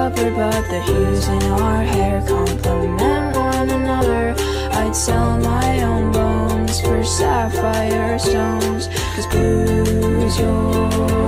covered, but the hues in our hair complement one another. I'd sell my own bones for sapphire stones, cause blue's yours.